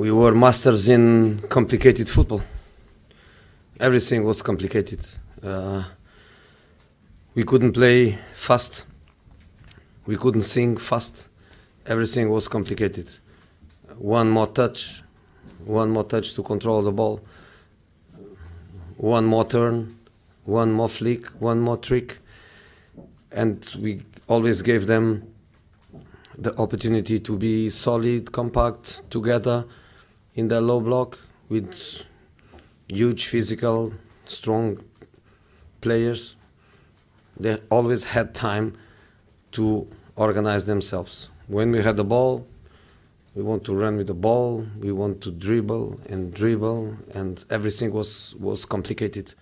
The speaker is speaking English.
we were masters in complicated football. Everything was complicated. Uh, we couldn't play fast. We couldn't sing fast. Everything was complicated. One more touch, one more touch to control the ball, one more turn, one more flick, one more trick, and we always gave them the opportunity to be solid, compact, together in the low block with huge physical, strong players. They always had time to organize themselves. When we had the ball, we want to run with the ball, we want to dribble and dribble, and everything was, was complicated.